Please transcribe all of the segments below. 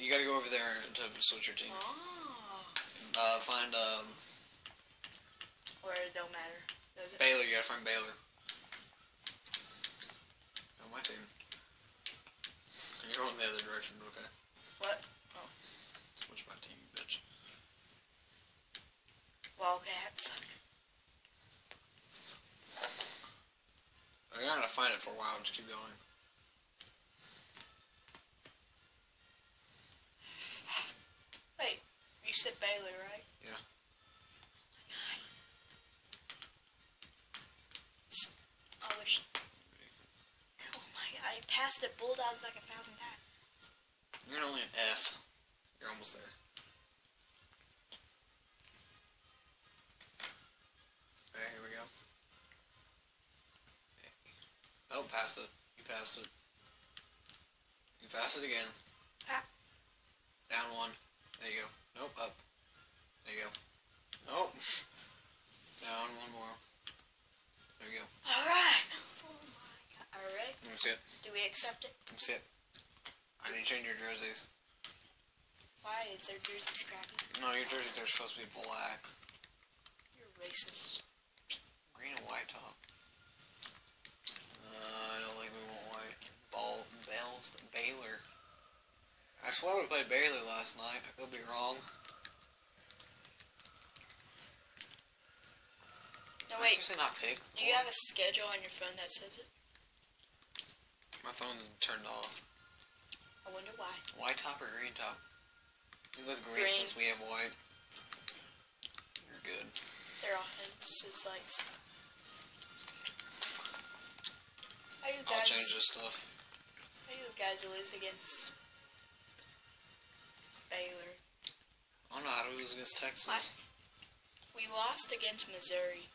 You gotta go over there to switch your team. Oh. Uh, find um, Or it don't matter. Does it? Baylor. You gotta find Baylor. Oh, my team. You're going the other direction. Okay. What? Oh. Switch my team, bitch. Wildcats. I gotta find it for a while. Just keep going. Wait, you said Baylor, right? Yeah. I wish. Oh my god, I passed the Bulldogs like a thousand times. You're only an F. You're almost there. Okay, here we go. Oh, passed it. You passed it. You passed it again. Ah. Down one. There you go. Nope, up. There you go. Nope. Down one more. There you go. Alright. Oh my god. Alright. Let me see it. Do we accept it? Let me see. I need to change your jerseys. Why is their jersey scrappy? No, your jerseys are supposed to be black. You're racist. Green and white top. Uh, I don't think we want white. Ball, Bells, Baylor. I swear we played Baylor last night. I could be wrong. No, wait. not pick. Do you have a schedule on your phone that says it? My phone's turned off. I wonder why. White top or green top? We with green, Green. since we have white. You're good. Their offense is like. How you I'll change this stuff. How you guys lose against Baylor? I don't know how to lose against Texas. What? We lost against Missouri.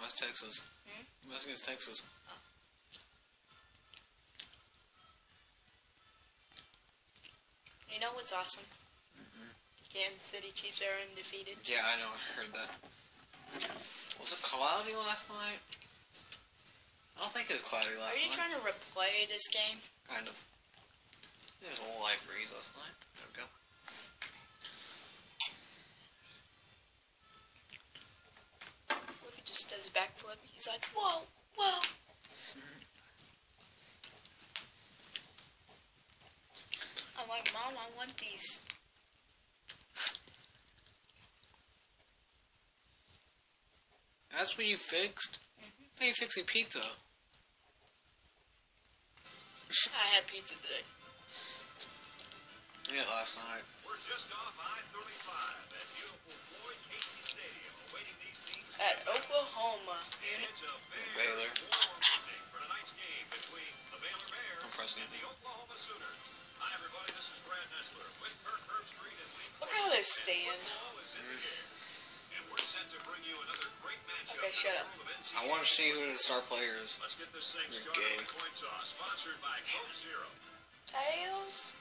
West Texas. Hmm? West against Texas. You know what's awesome? Mm-hmm. Kansas City Chiefs are undefeated. Yeah, I know. I heard that. Was it cloudy last night? I don't think it was cloudy last night. Are you night. trying to replay this game? Kind of. There was a light breeze last night. There we go. Look, he just does a backflip. He's like, whoa, whoa. I'm like, Mom, I want these. That's what you fixed? Mm-hmm. I thought you fixing pizza. I had pizza today. Yeah, last night. We're just off I-35 at beautiful Floyd Casey Stadium, awaiting these teams. At Oklahoma. And it's a very Baylor. warm evening for tonight's game between the Baylor Bears I'm pressing and the Oklahoma Sooners. Hi, everybody. This is Brad Nessler with Kirk Herbstreit and Lee. Look how they stand. Football is in the air. And we're set to bring you another great matchup. Okay, shut up. world of NCAA. I want to see who the star player is. Let's get this thing You're started gay. with coin toss, sponsored by Coke Zero. Tails.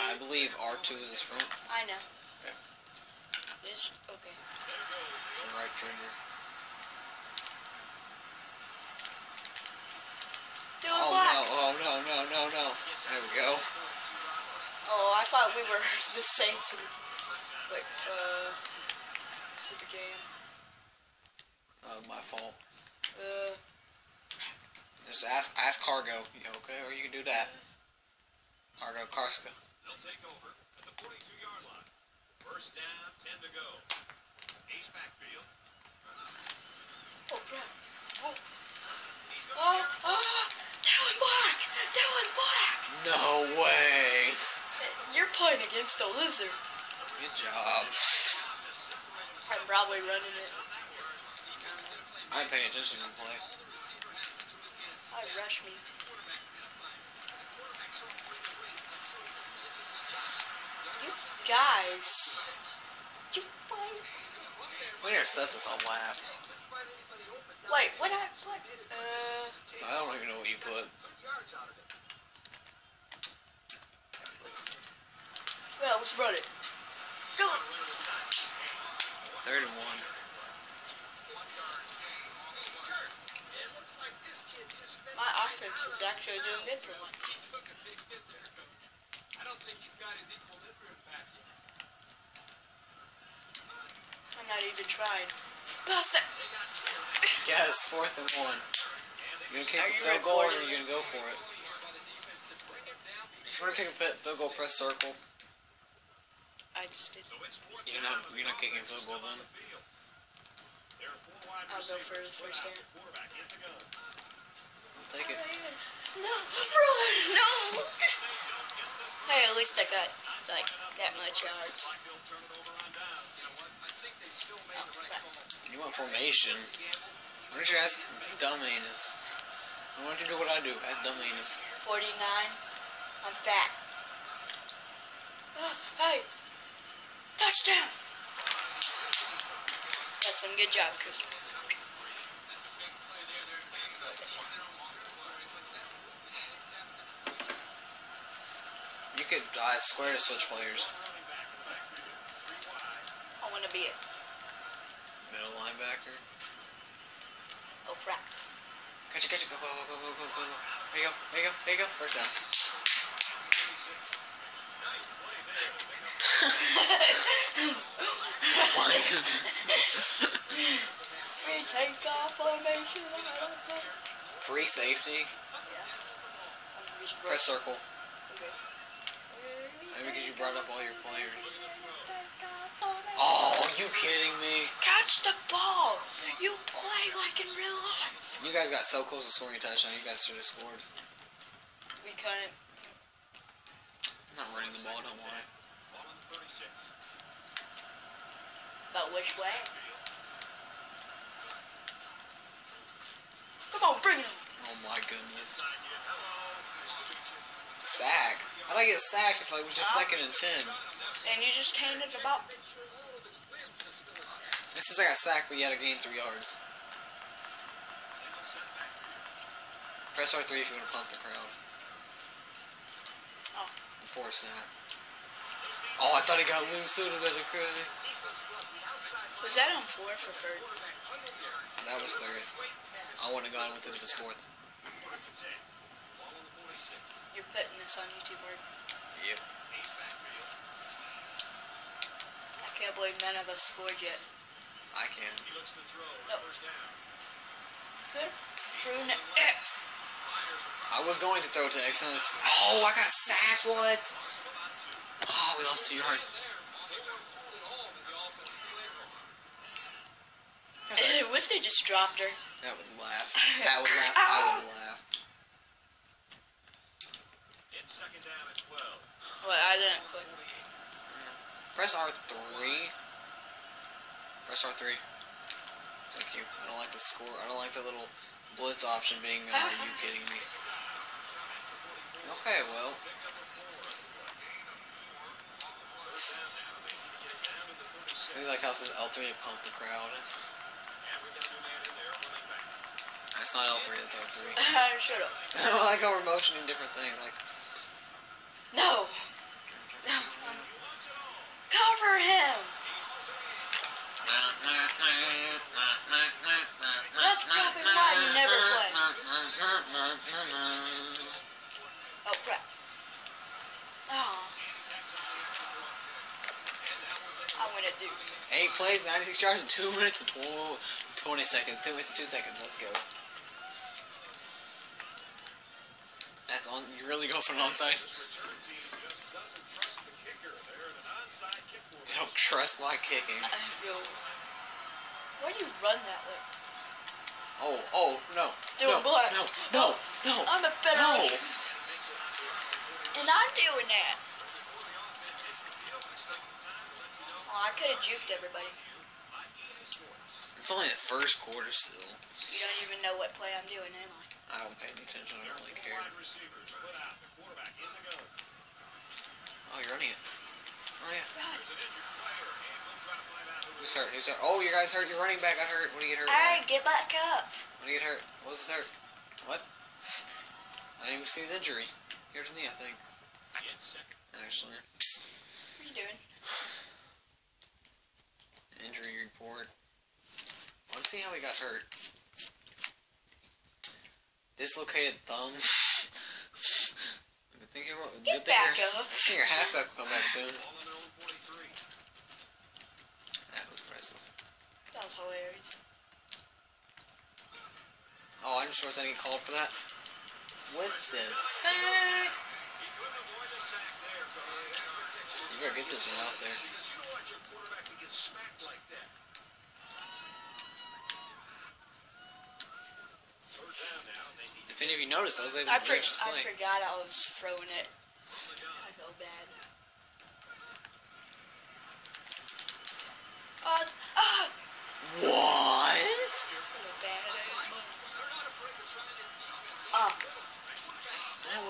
I believe R2 is his friend. I know. Okay. This okay. Right trigger. Doing Oh black. no, oh no, no, no, no. There we go. Oh, I thought we were the Saints and like uh Super Jam. Uh, my fault. Uh Just ask, ask Cargo. You okay? Or you can do that. Cargo Karska. They'll take over at the 42-yard line. First down, 10 to go. Ace backfield. oh crap. Oh He's oh going oh Dylan Black! Dylan Black! No way. You're playing against a lizard. Good job. I'm probably running it. I didn't pay attention to the play. I rush me. You guys. You find. We intercept us, I'll laugh. Wait, what I put? Uh, I don't even know what you put. well, let's run it. Go. Third and one. My offense is actually doing good for once. took a big hit there, coach. I don't think he's got his equilibrium back yet. I'm not even trying. Pass it. Yes, fourth and one. You're gonna kick Are the field goal or are you gonna go for it? If you wanna kick a fi- field goal, press circle. I just did. You're not you're not kicking a field goal then. field. There are four wide I'll go for the first down. I'll take it. No, bro, no. hey, at least I got like that much yards. They'll turn it over on down. You know what? I think they still made the right crap. call. You want formation? Why don't you ask dumb anus? Why don't you do what I do? Ask dumb anus. 49. I'm fat. Oh, hey, touchdown. That's some good job, Christopher. Uh, square to switch players. I want to be a. Middle linebacker. Oh crap. Catch it, catch it. Go, go, go, go, go, go, go. There you go. There you go. There you go. First down. Free takeoff formation. Free safety. Press circle. Okay. Brought up all your players. Oh, are you kidding me? Catch the ball. You play like in real life. You guys got so close to scoring a touchdown. You guys should have scored. We couldn't. I'm not running the ball. Don't worry. Ball on the 36. But which way? Come on, bring it. Oh my goodness. Sign you. Hello. Nice to meet you. Sack. How'd I get sacked if I was just second and ten? And you just handed the ball. This is like a sack, but you had to gain three yards. Press R3 if you want to pump the crowd. Oh. Before a snap. Oh, I thought he got loose. So did I cry. Was that on four for third? That was third. I wouldn't have gone with it if it was fourth. First and 10. Ball on the 46. You're putting this on YouTube, Word. Yep. I can't believe none of us scored yet. I can. He looks to throw. Nope. First down. Good. Through an X. I was going to throw to X and it's. Oh, I got sacked. What? Oh, we lost two yards. what if they just dropped her? That would laugh. That would laugh. I would laugh. It's second down at 12. What? I didn't click. Press R3. Press R3. Thank you. I don't like the score. I don't like the little blitz option being. Uh, are you kidding me? Okay, well. I like how it says L3 to pump the crowd. And we got a new man in there, running back. That's not L3, that's R3. Shut up. I like how we're motioning different things. Like, No. Cover him. That's probably why you never play. Oh crap. Oh. I want to do. Eight plays, 96 yards in 2 minutes and 12, 20 seconds. 2 minutes and 2 seconds. Let's go. That's on. You really go for an onside? Return team just doesn't trust the kicker. They're in an onside kick I formation. Don't trust my kicking. I feel. Why do you run that way? Oh, oh, no. Doing no, what? No, no, no. I'm a better. No. And I'm doing that. Oh, I could have juked everybody. It's only the first quarter still. You don't even know what play I'm doing, am I? I don't pay any attention. I don't really care. Wide receivers split out. The quarterback in the gun. Oh, you're running it. Oh, yeah. God. There's an injured player, and we'll try to find out who Who's hurt? Who's hurt? Oh, your guy's hurt. Your running back got hurt. What do you get hurt? By? get back up. What do you get hurt? What was his hurt? What? I didn't even see the injury. Here's the knee, I think. in second. Actually, What are you doing? injury report. I want to see how he got hurt. dislocated thumb. I think you're, Get good thing back your, up. I think your halfback will come back soon. Ball on their own 43. That was priceless. That was hilarious. Oh, I didn't called for that. With this. He couldn't avoid the sack there, Carly. That protection You better get this one out there. Because you don't want your quarterback to get smacked like that. Third down now, and they need If any of you noticed, I was able I, to for, break this I forgot I was throwing it. from the gun. I feel bad. Uh, ah! What?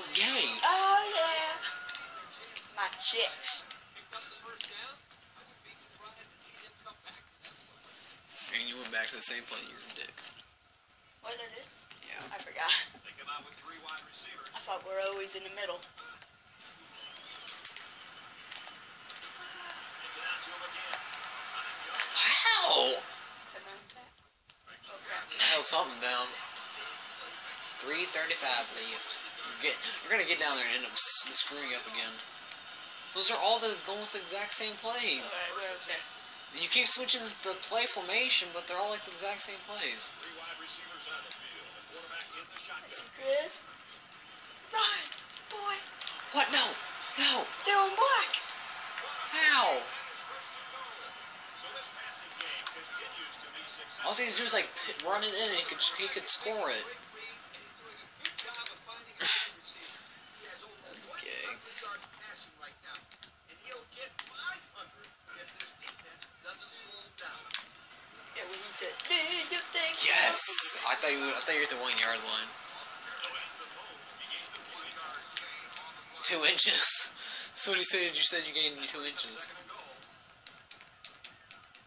Was gay. oh yeah. My chicks. And you went back to the same play. You're a dick. What did it? Yeah. I forgot. They come out with three wide receivers. I thought we are always in the middle. It's it out to him again. How? Cause I'm fat. Oh crap. Held something down. 335 left. You're, get, you're gonna get down there and end up screwing up again. Those are all the almost the exact same plays. Alright, we're okay. And you keep switching the play formation, but they're all like the exact same plays. Three wide receivers on the field. The quarterback in the shotgun. Chris. Run, boy. What? No! No! Dylan Black. How? So this passing game continues to be successful. All he needs to do is like running in and he could, he could score it. That's gay. Yeah, when he said, "Do you think?" Yes! I thought you, I thought you were at the one yard line. Two inches. That's what he said. You said you gained two inches.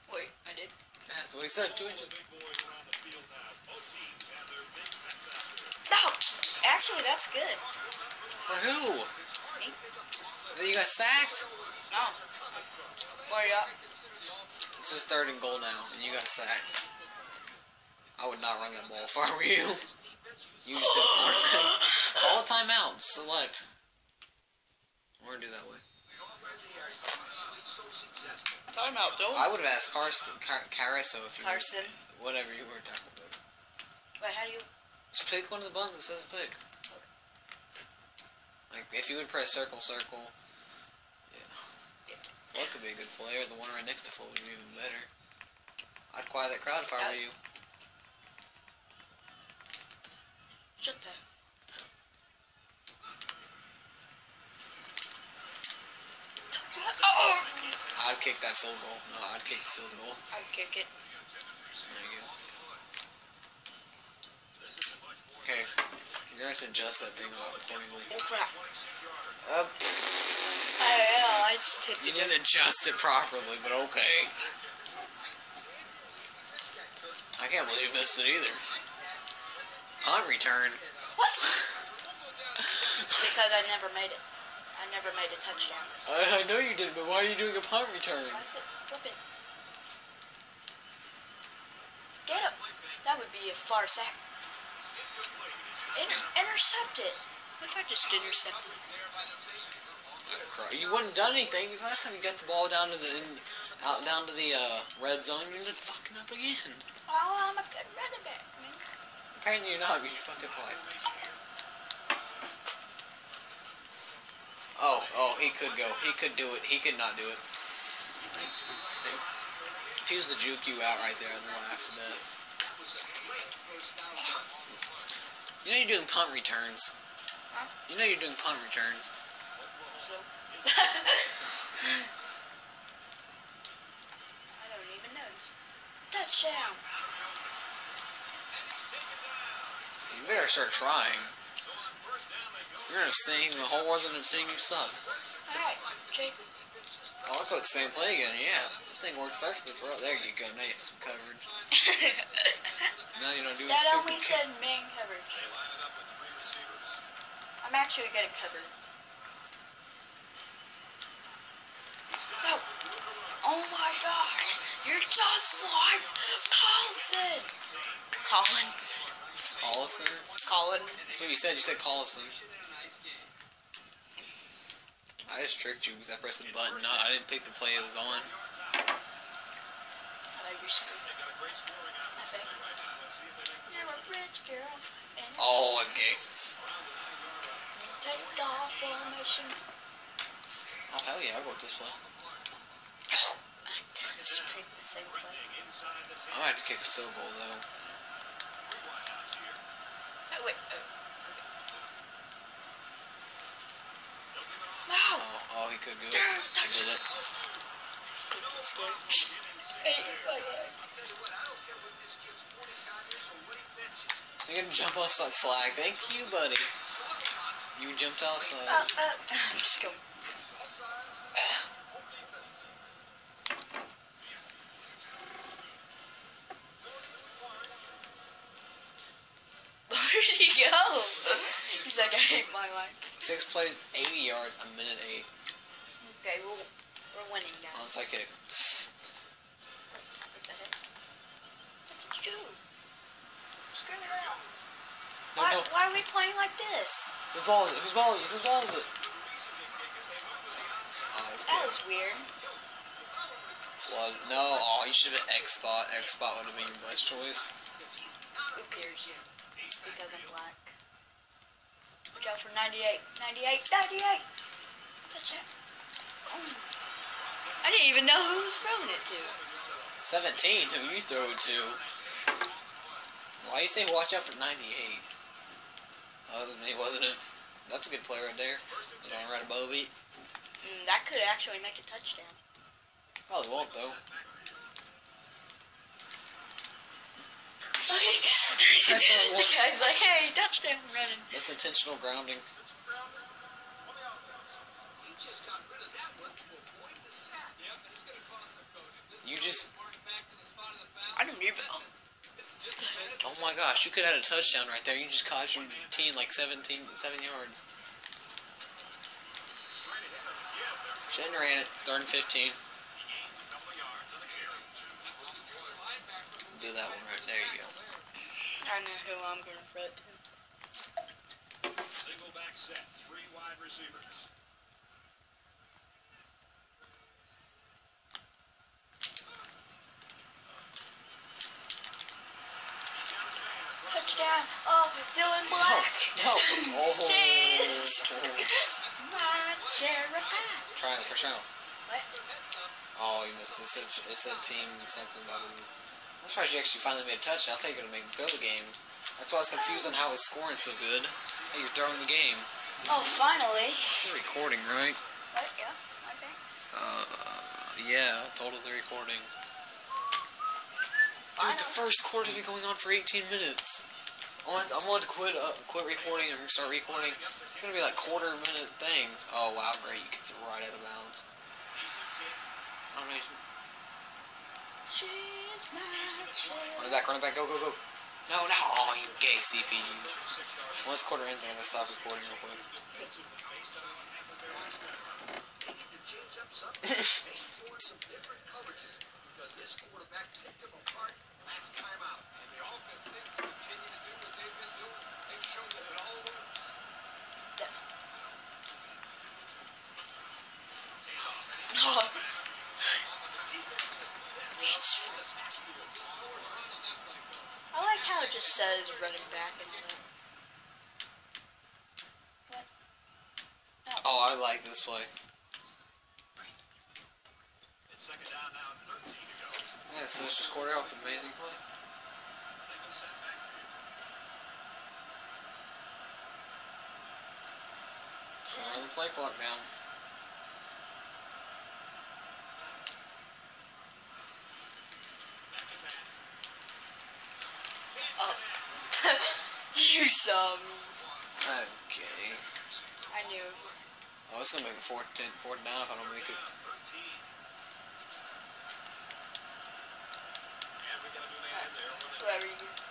Wait, I did. That's what he said. Two inches. Big boys are on the field now. Both teams have their big sets out there. No, actually, that's good. For who? Me? You got sacked. No. Where you at? This is third and goal now, and you got sacked. I would not run that ball if I were you. You just did corner. Timeout. Select. Or do that way. Time out, don't. I would have asked Carson, Car- Caruso if you Carson. whatever you were talking about. Wait, how do you? Just pick one of the buttons that says pick. Like if you would press circle, circle. Yeah. Flood could be a good player. The one right next to Flood would be even better. I'd quiet that crowd if I were you. Shut that. Oh! I'd kick that field goal. No, I'd kick the field goal. I'd kick it. There you go. Okay, you're going to adjust that thing accordingly. Oh crap! Uh, I. I just hit you didn't adjust it properly, but okay. I can't believe you missed it either. Punt return. What? because I never made it. I never made a touchdown. I, I know you did, but why are you doing a punt return? Why is it flipping? Get him. That would be a far sack. In- intercept it. What if I just intercepted it? You wouldn't have done anything. Last time you got the ball down to the in, out down to the uh, red zone, you ended up fucking up again. Oh, I'm a good running back, man. Apparently you're not. You fucked up twice. Oh, oh, he could go. He could do it. He could not do it. If he was to juke you out right there, I'd laugh to death. You know you're doing punt returns. Huh? You know you're doing punt returns. So. I don't even notice. Touchdown. You better start trying. You're gonna sing. The whole world's gonna sing you suck. Alright, Jake. Oh, I'll click same play again. Yeah, this thing worked perfectly for us. There you go. Now you have some coverage. Now you don't do that stupid. only kick. said man coverage. I'm actually getting covered. No. Oh my gosh. You're just like Carlson. Colin. Collison? Colin. That's what you said. You said Collison. I just tricked you because I pressed the button. No, I didn't pick the play it was on. I like your scoop. I think. You're a rich girl. And Oh, I'm gay. you take off formation. Oh, hell yeah, I'll go with this play. I just picked the same play. I might have to kick a field goal, though. Oh, wait. Oh. Wow. Oh, he could do it. He did it. Scared. Hey, fuck So you're gonna jump off that flag. Thank you, buddy. You jumped off Uh, side. uh, just go. Where did he go? He's like, I hate my life. Six plays, 80 yards, a minute eight. Okay, we'll, we're winning now. Onside kick. What the heck? What did you do? Screw it out. Why, are we playing like this? Whose ball is it? Whose ball is it? Whose ball is it? Oh, That was weird. Flood. No, oh, you should have X spot. X spot would have been your best choice. Who cares? Because I'm black. Look out for 98. 98. 98. Touch that. Mm. I didn't even know who was throwing it to. 17, who you throw it to? Why you say watch out for 98? Oh, he wasn't it? That's a good play right there. He's on right above it. Mm, that could actually make a touchdown. Probably won't though. the guy's like, hey, touchdown running. That's intentional grounding. You just, I don't even. Oh, my gosh, you could have had a touchdown right there. You just caught your team like 17, 7 yards. Shouldn't ran it. Third and 15. Do that one right there. You go. I know who I'm gonna throw it to. Single back set, three wide receivers. Touchdown! Oh, Dylan Black. No. Oh. Jeez. My sheriff. Try it. First round. What? Oh, you missed it. It said, it said team something about it. I'm surprised you actually finally made a touchdown. I thought you were going to make him throw the game. That's why I was confused on how it was scoring so good. Hey, you're throwing the game. Oh, finally. You're recording, right? What? Yeah. Okay. Uh, yeah, total the recording. Dude, the first quarter's been going on for 18 minutes. I want, I want to quit uh, quit recording and start recording. It's gonna be like quarter minute things. Oh wow, great! You kicked it right out of bounds. I don't know. She's my sheriff. Running back, running back, go, go, go. No, no. Oh, you gay CPUs. Once quarter ends, I'm gonna stop recording real quick. No. It's- I like how it just says running back and all that. What? No. Oh, I like this play. It's second down now, 13 to go. Yeah, let's finish this quarter out with an amazing play. Run the play clock down. Oh. you saw me. Okay. I knew. Oh, it's gonna make a fourth, ten, fourth down if I don't make it. Whoever you.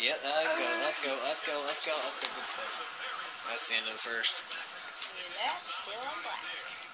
Yeah, let's go, let's go, let's go, let's go, let's go. Good stuff. That's the end of the first. And that's still black.